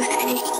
night.